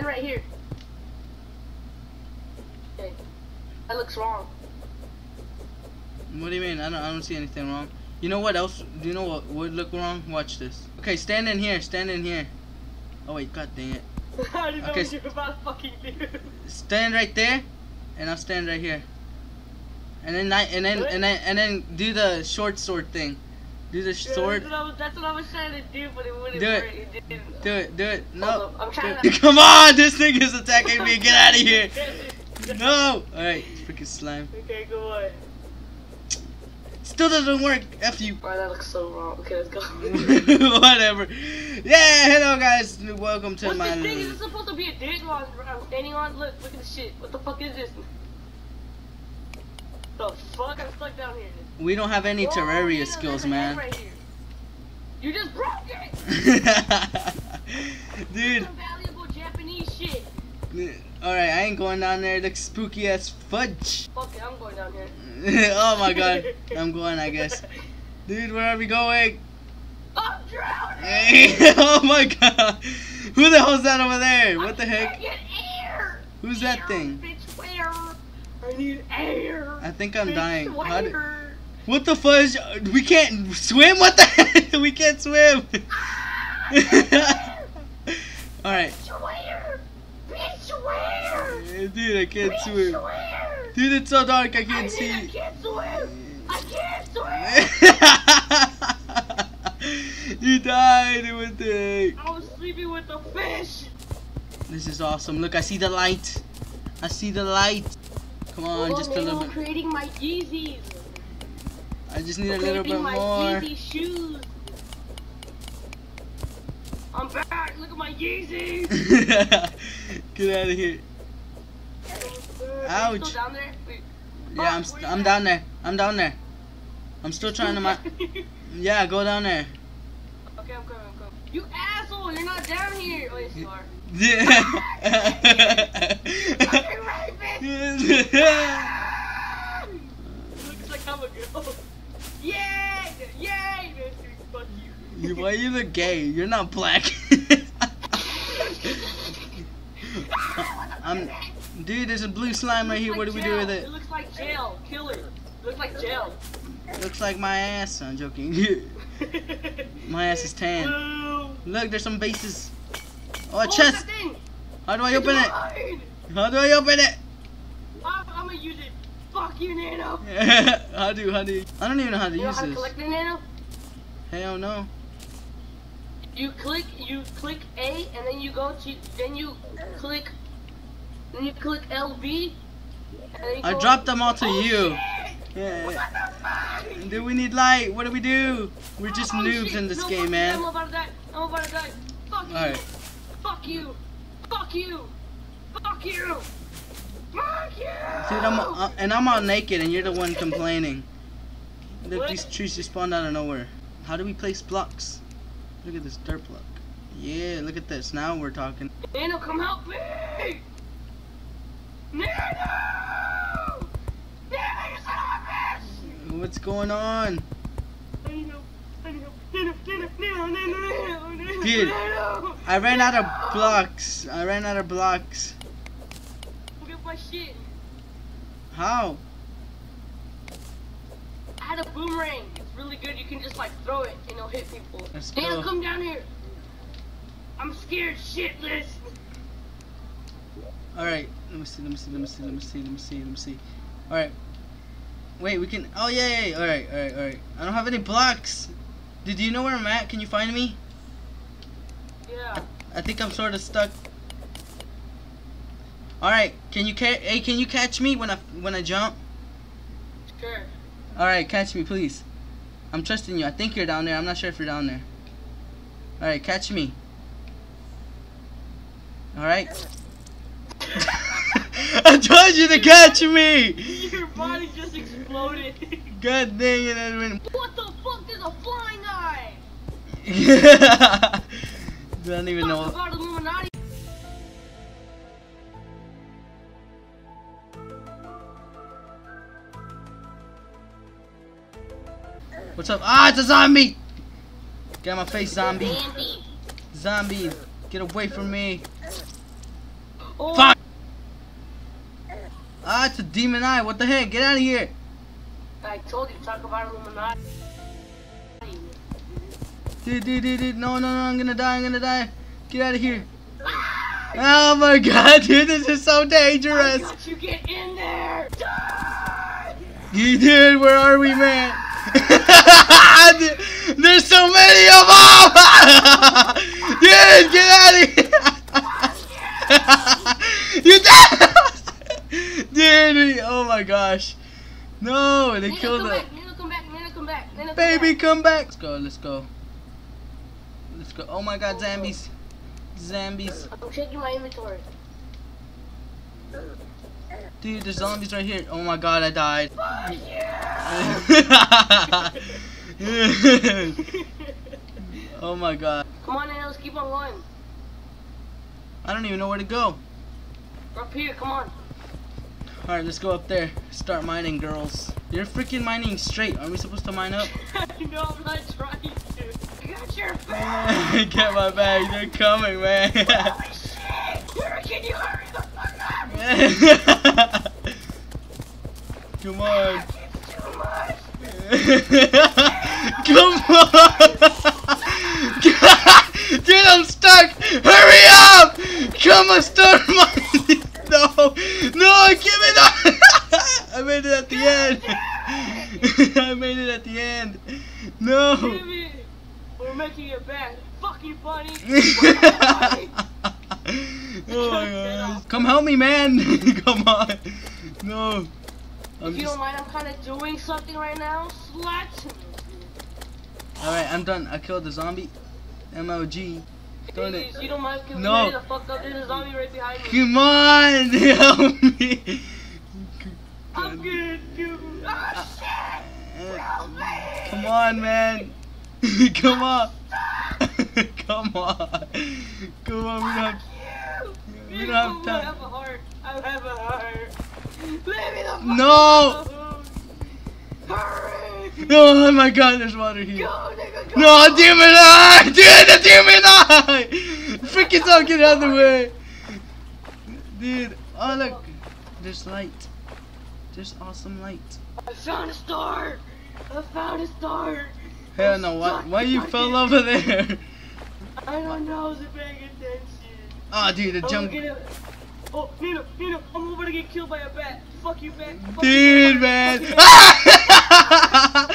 stand right here. Okay. That looks wrong. What do you mean? I don't, I don't see anything wrong. You know what else? Do you know what would look wrong? Watch this. Okay, stand in here. Stand in here. Oh wait, god dang it. I didn't know Okay, what you were about to fucking do. Stand right there, and I'll stand right here. And then I, and then and then and then do the short sword thing. Do the Yeah, sword. That's what, I was, that's what I was trying to do, but it wouldn't Do it. work. It didn't. Do it. Do it. No. I'm trying to- Come on! This thing is attacking me. Get out of here. No. All right. Freaking slime. Okay, go on. Still doesn't work. F you. Alright, that looks so wrong. Okay, let's go. Whatever. Yeah. Hello guys. Welcome to What's my. this thing? Is this supposed to be a dick while I'm standing on? Look, look at this shit. What the fuck is this? The fuck? I'm stuck down here. We don't have any Terraria skills, man. Right. You just broke it! Dude. Some valuable Japanese shit. Alright, I ain't going down there. It looks spooky as fudge. Fuck it, I'm going down here. oh my god. I'm going, I guess. Dude, where are we going? I'm drowning! oh my god. Who the hell's that over there? What the heck? can't air! Who's that thing? Bitch? I need air! I think I'm Bitch, dying. How did- where? what the fudge? We can't swim? What the heck? We can't swim. Alright. Bitch, where? Bitch, where? Dude, I can't Bitch, swim. Dude, it's so dark. I can't see. I can't swim! I can't swim! you died. What the heck? I was sleeping with the fish! This is awesome. Look, I see the light. I see the light. Come on, just a little I'm bit. creating my Yeezys. I just need a little bit my more. Yeezy shoes. I'm back. Look at my Yeezys. Get out of here. Ouch. down there? Wait. Yeah, I'm, oh, st- I'm down there. I'm down there. I'm still trying to. Mi- yeah, go down there. Okay, I'm coming. I'm coming. You asshole! You're not down here. Oh, yes, you are. Yeah. Okay, right, bitch. Looks like I'm a girl. Yay! Yay! Fuck you. You- Why you look gay? You're not black. I'm, um, dude, there's a blue slime right here. What do we do with It it? looks like jail. Killer. it. Looks like jail. Looks like my ass. I'm joking. My ass is tan. Blue. Look, there's some bases. Oh, a Oh, chest. How do I open it? How do I open it? I'm, I'm gonna use it. Fuck you, Nano. how do how do you, I don't even know how to You know how to this. collect the Nano? Hell no. You click, you click A, and then you go to, then you click, then you click LB. And then you I dropped them all to Oh, you. shit! Yeah. What the fuck? Do we need light? What do we do? We're just Oh, noobs shit. in this No, game, man. I'm about to die. I'm about to die. Fuck you. Alright. Fuck you. Fuck you. Fuck you. Fuck you. Dude, I'm uh, and I'm all naked, and you're the one complaining. Look, these trees just spawned out of nowhere. How do we place blocks? Look at this dirt block. Yeah, look at this. Now we're talking. Nano, come help me. Nano. Nano, you son of a bitch. What's going on? Nano, Nano, Nano, Nano, Nano, Nano, Dude, Nano. I ran out of blocks. I ran out of blocks. Look at my shit. How? I had a boomerang. It's really good. You can just like throw it and it'll hit people. Let's Nano, go. come down here. I'm scared shitless. Alright, let me see, let me see, let me see, let me see, let me see, let me see. Alright. Wait, we can. Oh, yeah, yeah, yeah. Alright, alright, alright. I don't have any blocks. Did you know where I'm at? Can you find me? Yeah. I think I'm sort of stuck. Alright, can you ca- hey, can you catch me when I when I jump? Sure. Alright, catch me, please. I'm trusting you. I think you're down there. I'm not sure if you're down there. Alright, catch me. Alright. I told you to catch me! Your body just exploded. God dang it, Edwin. what the fuck is a flying eye? I don't even Talk know. What's up? Ah, it's a zombie! Get out my face, zombie. Zombie, get away from me. Oh, Fuck! Ah, it's a demon eye. What the heck? Get out of here. I told you to talk about Illuminati. Dude, dude, dude, dude. No, no, no. I'm gonna die. I'm gonna die. Get out of here. Oh my god, dude. This is so dangerous. you get in there! Die! You dude, where are we, man? There's so many of them! dude, get out of here! you dude, oh my gosh. No, they Nina, killed back, Nina, come back, Nina, come back, Nina, come baby. back. Come back. Let's go. Let's go. Let's go. Oh my God, zombies, zombies. I'm checking my inventory. Dude, there's zombies right here. Oh my God, I died. You! oh my God. Come on, let's keep on going. I don't even know where to go. Up here, come on. Alright, let's go up there. Start mining, girls. You're freaking mining straight. Aren't we supposed to mine up? no, I'm not trying to. I got your back! Get my bag. They're coming, man. Holy shit! Hurry, Can you hurry the fuck up? Come on. Come on. Dude, I'm stuck. Hurry up. Come on, start mining. No. No, give it up. I made it at the end. I made it at the end. No. It! We're making it back. Fucking funny. Fucking funny. oh my gosh. Come help me, man. Come on. No. I'm If you just... don't mind, I'm kind of doing something right now. Slut. Alright, I'm done. I killed the zombie. MLG. Darn it. You don't mind? Can No. hurry the fuck up? There's a zombie right behind me. Come on. Help me. I'm good, dude. Ah, shit! Help me! Come on, man. Come on. Come on. Come on, we don't. You! We You don't have I time. have a heart. I have a heart. Leave the fuck No. Oh my god, there's water here. Go, nigga, go! No, demon eye! Dude, the demon eye! Freaking dog, get out of the way! Dude, oh look. There's light. There's awesome light. I found a star! I found a star! Hell no, why, why you fell over there? I don't know, I wasn't paying attention. Oh, dude, the jump. Oh, Nina, Nina, I'm over to get killed by a bat. Fuck you, bat. Fuck Dude, you, man. You, Ah!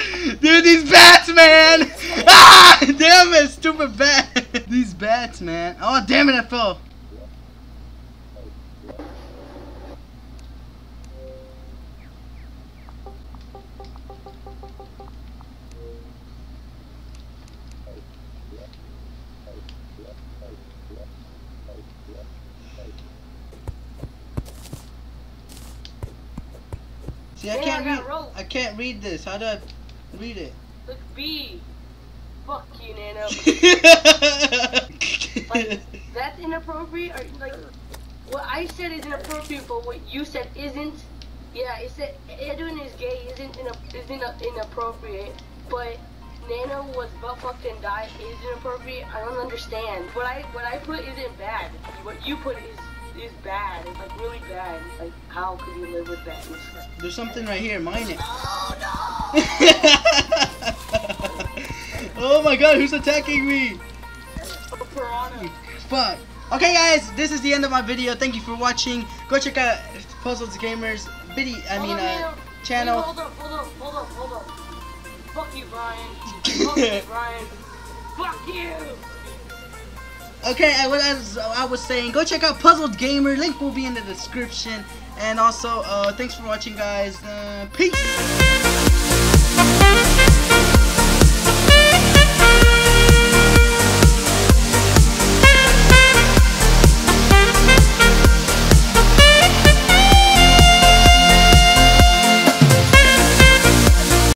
Dude, these bats, man. Ah, damn it, stupid bat. These bats, man. Oh, damn it, I fell. See, I Yeah, can't I read. rope. I can't read this. How do I read it? Look, B. Fuck you, Nano. Like, that's inappropriate? Or, like, what I said is inappropriate, but what you said isn't. Yeah, it said Edwin is gay isn't ina- isn't uh, inappropriate, but Nano was butt fucked and died is inappropriate. I don't understand. What I what I put isn't bad. What you put is is bad. It's like really bad. Like how could you live with badness? There's something right here. Mine it. Oh no! oh my god, who's attacking me? Piranha. Fuck. Okay, guys, this is the end of my video. Thank you for watching. Go check out Puzzled Gamer's video. I Hold mean, uh, channel. Wait, hold up, hold up, hold up, hold up. Fuck you, Brian. Fuck you, Brian. Fuck you! Okay, as I was saying, go check out Puzzled Gamer. Link will be in the description. And also, uh, thanks for watching, guys. Uh, peace.